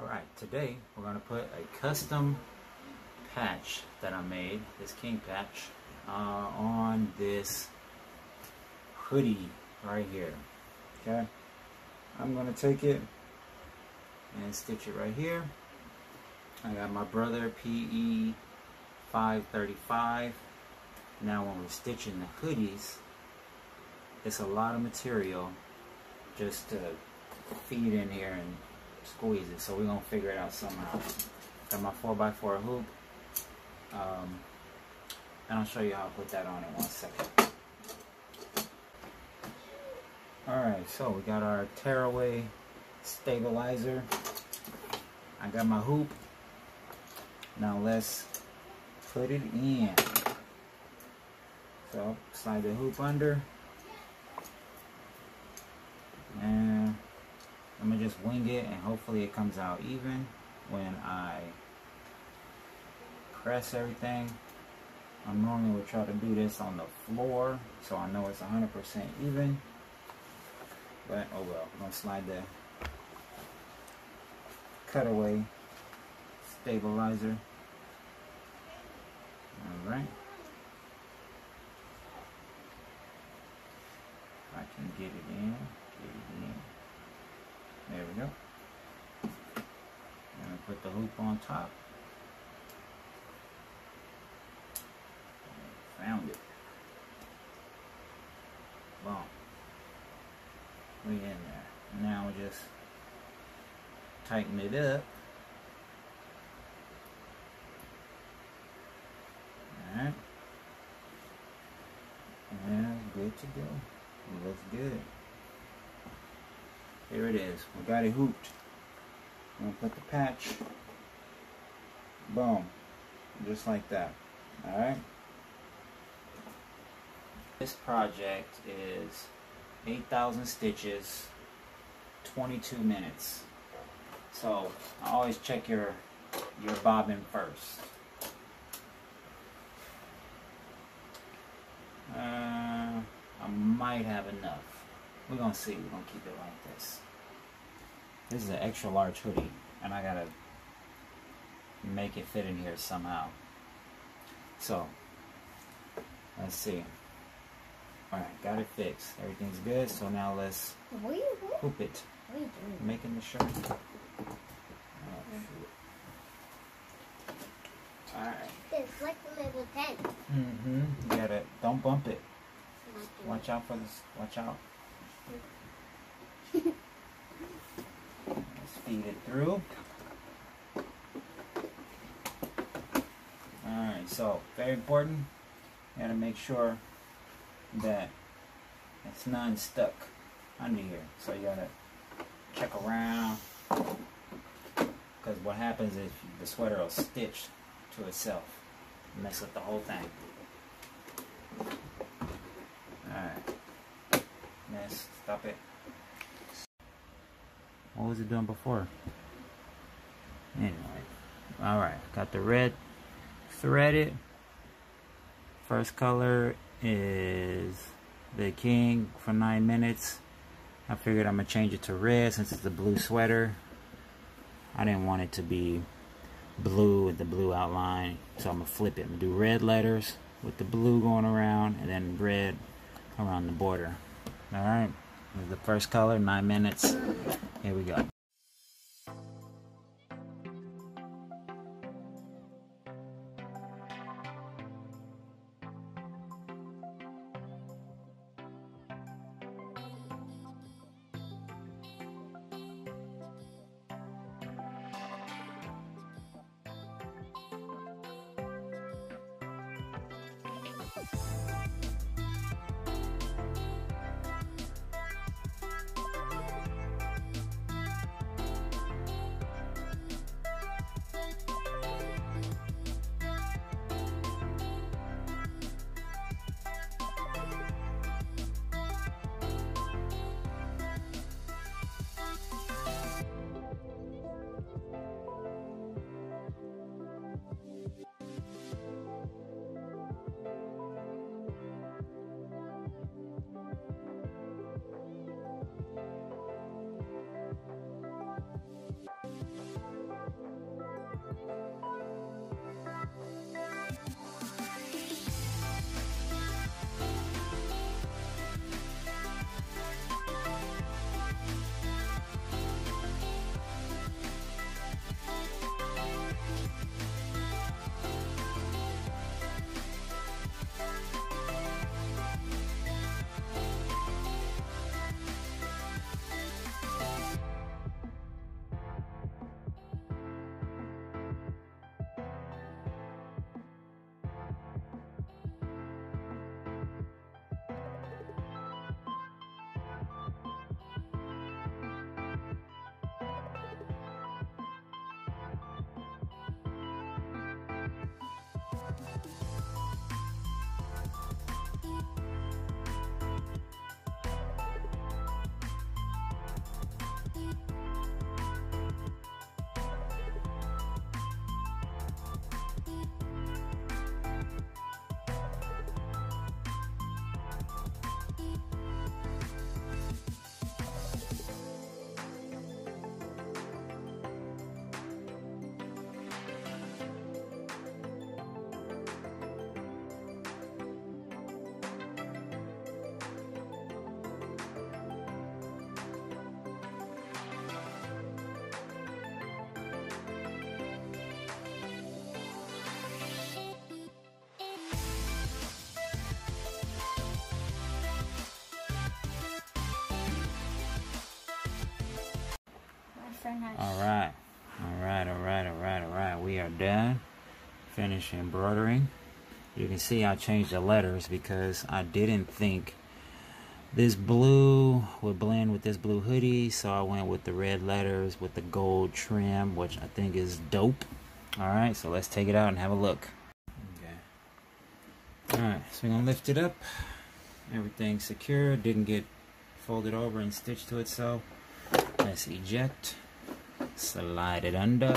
Alright, today we're going to put a custom patch that I made, this king patch, uh, on this hoodie right here. Okay? I'm going to take it and stitch it right here. I got my brother PE 535. Now when we're stitching the hoodies, it's a lot of material just to feed in here and squeeze it. So we're gonna figure it out somehow. Got my 4x4 hoop. Um, and I'll show you how to put that on in one second. Alright, so we got our tearaway stabilizer. I got my hoop. Now let's put it in. So slide the hoop under. And I'm gonna wing it and hopefully it comes out even when I press everything. I normally would try to do this on the floor so I know it's 100% even. But oh well, I'm gonna slide the cutaway stabilizer. Alright. I can get it in, get it in. There we go. And put the hoop on top. Found it. Boom. We in there. Now we just tighten it up. Alright. And good to go. Looks good. Here it is. We got it hooped. I'm to put the patch. Boom. Just like that. Alright. This project is 8,000 stitches, 22 minutes. So I always check your your bobbin first. Uh, I might have enough. We're gonna see. We're gonna keep it like this. This is an extra large hoodie, and I gotta make it fit in here somehow. So, let's see. Alright, got it fixed. Everything's good, so now let's What are you, what? hoop it. What are you doing? Making the shirt. Alright. It's like a little tent. Mm-hmm. You gotta, don't bump it. Watch out for this, watch out. Let's feed it through. Alright, so very important. You gotta make sure that it's not stuck under here. So you gotta check around. Because what happens is the sweater will stitch to itself. Mess up the whole thing. Alright. Miss, stop it. What was it doing before? Anyway. Alright, got the red threaded. First color is the king for nine minutes. I figured I'm gonna change it to red since it's a blue sweater. I didn't want it to be blue with the blue outline, so I'm gonna flip it. I'm gonna do red letters with the blue going around and then red around the border. Alright, the first color, nine minutes. Here we go. All right, all right, all right, all right, all right. We are done. Finish embroidering. You can see I changed the letters because I didn't think this blue would blend with this blue hoodie, so I went with the red letters with the gold trim, which I think is dope. All right, so let's take it out and have a look. Okay. All right, so we're gonna lift it up. Everything's secure. Didn't get folded over and stitched to itself. Let's eject. Slide it under.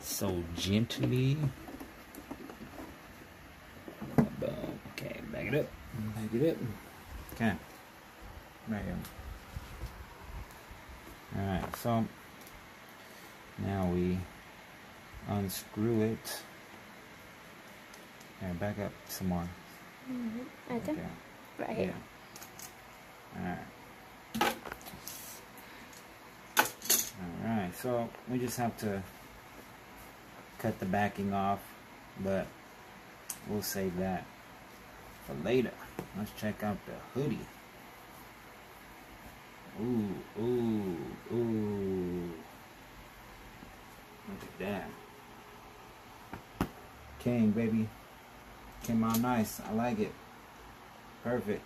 So gently. Boom. Okay, back it up. Back it up. Okay. Right here. Alright, so now we unscrew it. and back up some more. Mhm. Right there? Okay. Right Yeah. here. Alright. Alright, so we just have to cut the backing off, but we'll save that for later. Let's check out the hoodie. Ooh, ooh, ooh. Look at that. King, baby. Came out nice. I like it. Perfect.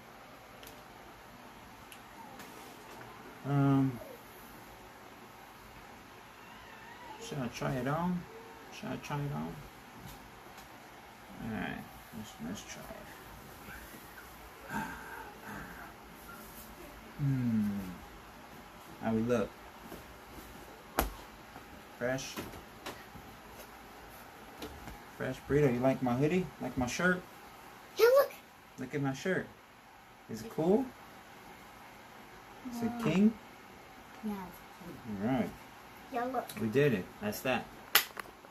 Um, should I try it on? Should I try it on? All right, let's let's try it. Hmm. How we look? Fresh. Fresh burrito. You like my hoodie? Like my shirt? Yeah, look. Look at my shirt. Is it cool? Is it king? Yeah. All right. We did it. That's that.